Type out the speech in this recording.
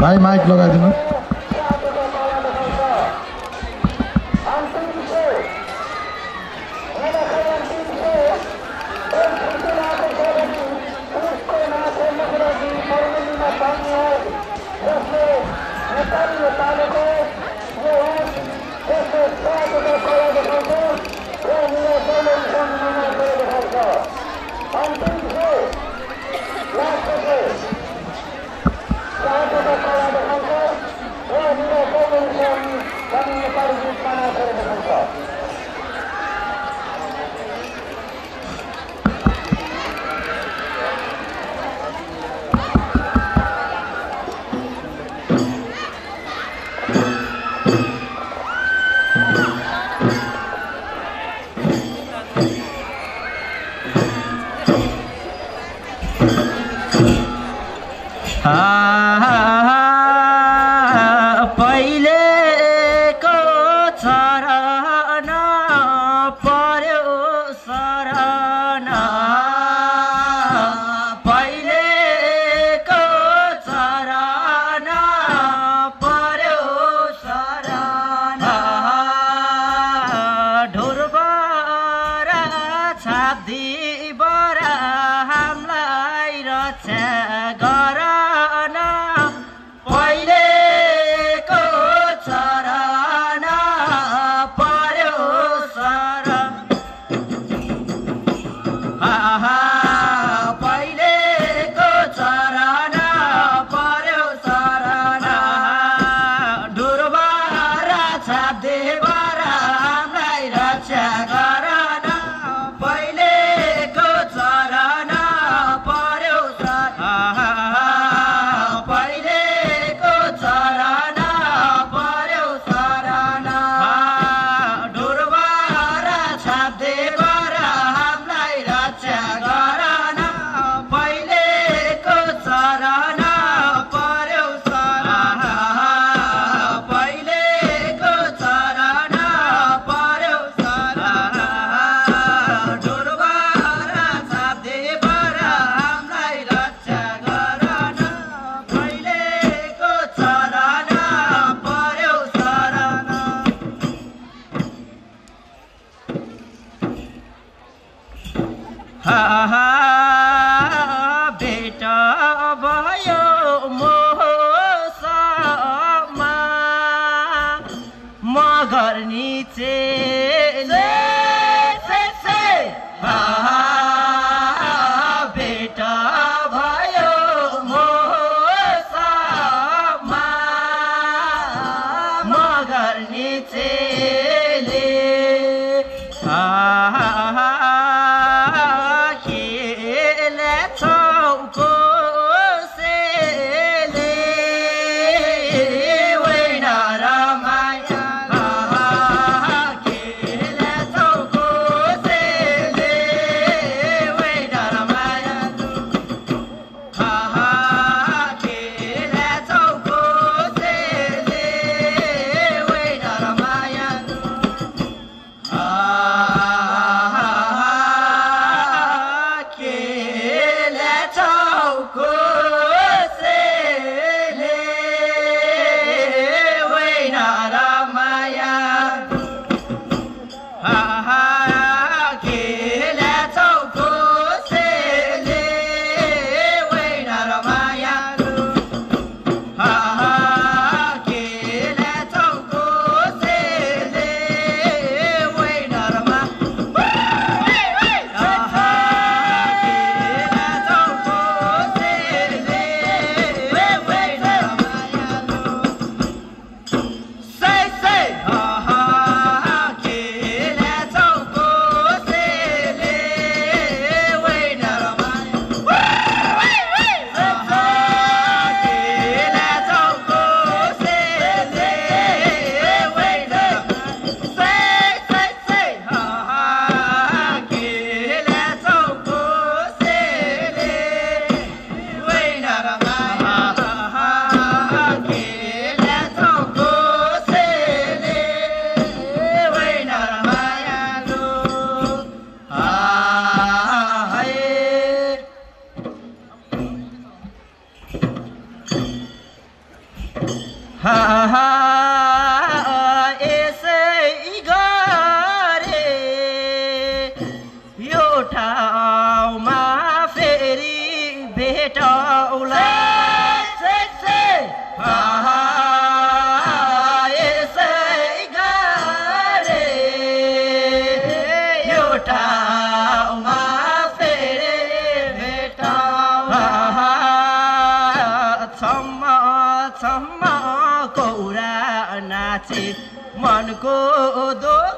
भाई माइक लगा दिन बेटा भयो मोहमा म गर्ने चाहिँ It's it. भेटौला आहा, छम्म कौरा नाचे मनको दुःख